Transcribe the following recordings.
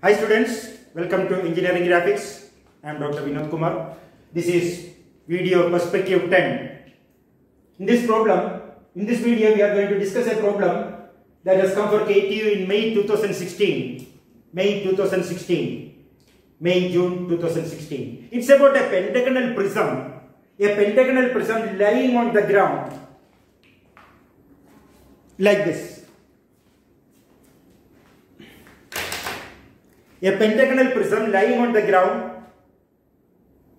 Hi students, welcome to Engineering Graphics. I am Dr. Vinod Kumar. This is video perspective 10. In this problem, in this video we are going to discuss a problem that has come for KTU in May 2016. May 2016. May, June 2016. It's about a pentagonal prism. A pentagonal prism lying on the ground like this. A pentagonal prism lying on the ground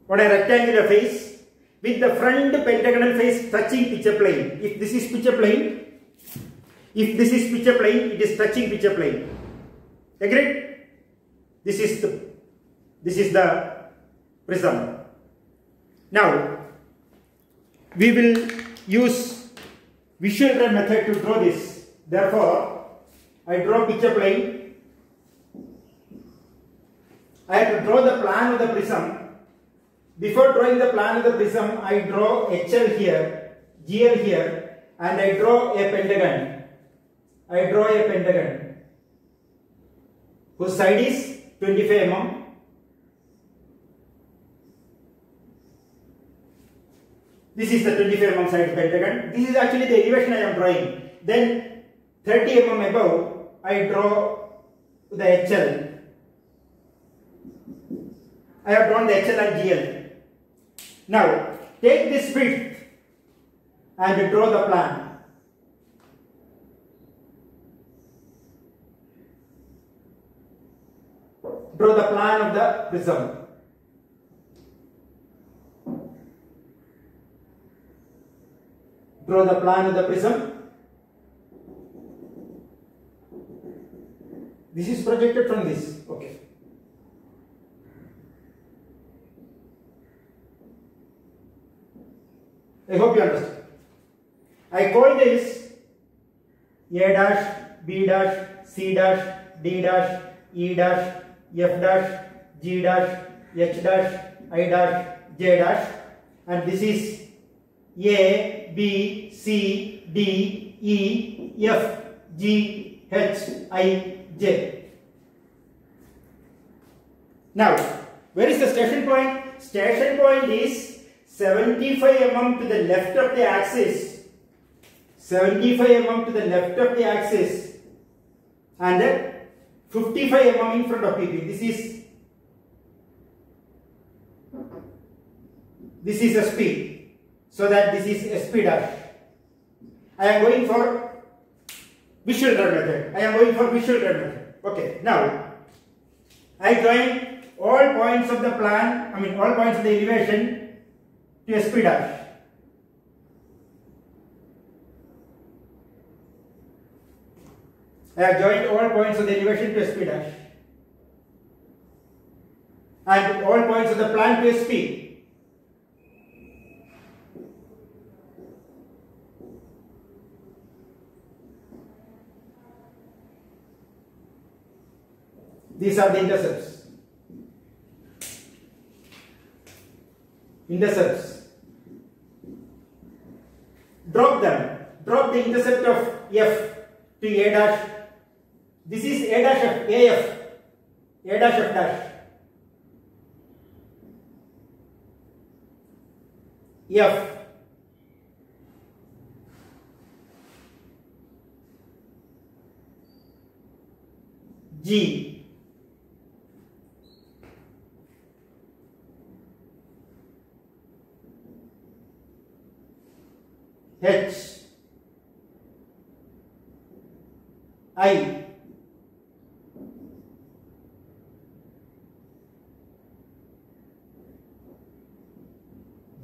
on a rectangular face with the front pentagonal face touching picture plane. If this is picture plane, if this is picture plane, it is touching picture plane. Agreed? This is the this is the prism. Now we will use visual method to draw this. Therefore, I draw picture plane I have to draw the plan of the prism. Before drawing the plan of the prism, I draw HL here, GL here, and I draw a pentagon. I draw a pentagon whose side is 25 mm. This is the 25 mm side pentagon. This is actually the elevation I am drawing. Then 30 mm above, I draw the HL I have drawn the HL and GL. Now, take this width and draw the plan. Draw the plan of the prism. Draw the plan of the prism. This is projected from this. Okay. I hope you understand. I call this A dash, B dash, C dash, D dash, E dash, F dash, G dash, H dash, I dash, J dash and this is A, B, C, D, E, F, G, H, I, J. Now, where is the station point? Station point is 75 mm to the left of the axis. 75 mm to the left of the axis. And 55 mm in front of PP this is this is a speed. So that this is SP dash I am going for visual ray method. I am going for visual ray method. Okay now I join all points of the plan I mean all points of the elevation to SP dash. I have joined all points of the elevation to SP dash and all points of the plan to SP. These are the intercepts. Intercepts the intercept of f to a dash. This is a dash of af. A dash of dash. F. G. I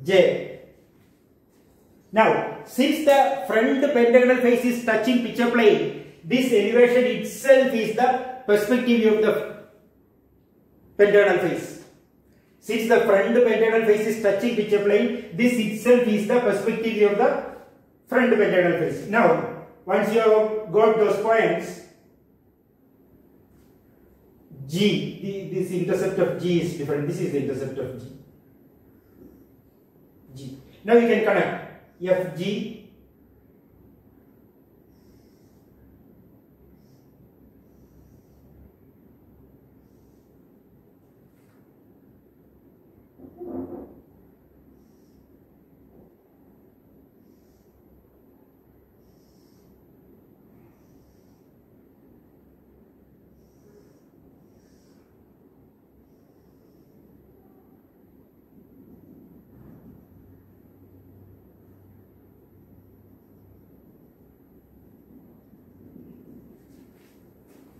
J. Now, since the front pentagonal face is touching picture plane, this elevation itself is the perspective view of the pentagonal face. Since the front pentagonal face is touching picture plane, this itself is the perspective view of the front pentagonal face. Now, once you have got those points, G, the, this intercept of G is different. This is the intercept of G. G. Now you can connect FG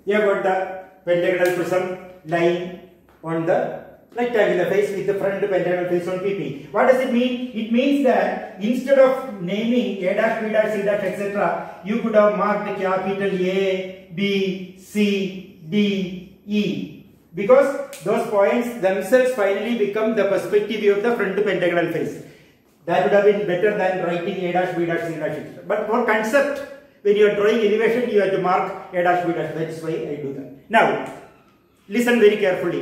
You have got the pentagonal prism lying on the rectangular face with the front pentagonal face on PP. What does it mean? It means that instead of naming A dash, B dash, C dash, etc., you could have marked the capital A, B, C, D, E. Because those points themselves finally become the perspective view of the front pentagonal face. That would have been better than writing A dash, B dash, C dash, etc. But for concept, when you are drawing elevation, you have to mark A dash, B dash. That's why I do that. Now, listen very carefully.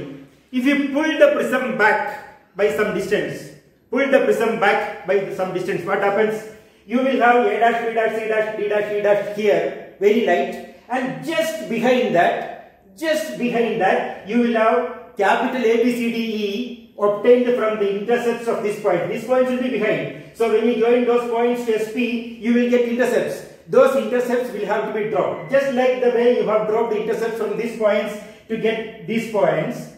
If you pull the prism back by some distance, pull the prism back by some distance, what happens? You will have A dash, B dash, C dash, D dash, E dash here, very light. And just behind that, just behind that, you will have capital A, B, C, D, E obtained from the intercepts of this point. This point will be behind. So when you join those points to SP, you will get intercepts. Those intercepts will have to be dropped. Just like the way you have dropped intercepts from these points to get these points,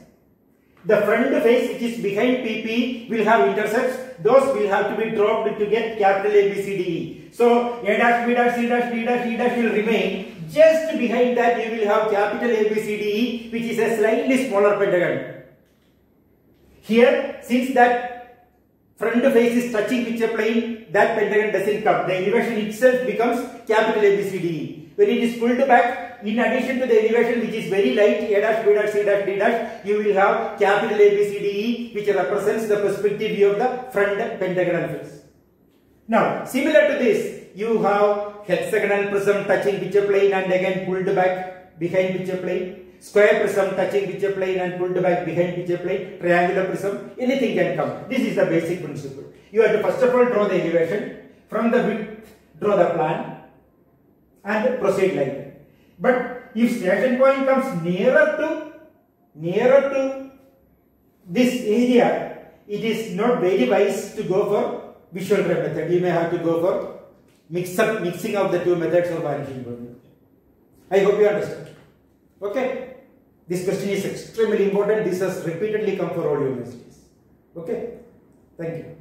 the front face which is behind PP will have intercepts. Those will have to be dropped to get capital A, B, C, D, E. So A dash, B dash, C dash, D dash, E dash will remain. Just behind that you will have capital A, B, C, D, E which is a slightly smaller pentagon. Here, since that front face is touching picture plane, that pentagon doesn't come. The elevation itself becomes capital A, B, C, D, E. When it is pulled back, in addition to the elevation which is very light, A dash, B dash, C dash, D dash, you will have capital A, B, C, D, E which represents the perspective view of the front pentagonal face. Now, similar to this, you have hexagonal prism touching picture plane and again pulled back behind picture plane. Square prism touching picture plane and pulled back behind picture plane. Triangular prism, anything can come. This is the basic principle. You have to first of all draw the elevation. From the width, draw the plan and proceed like that. But if station point comes nearer to nearer to this area, it is not very wise to go for visual ray method. You may have to go for mix up mixing of the two methods of vanishing point. I hope you understand. Okay. This question is extremely important. This has repeatedly come for all universities. Okay. Thank you.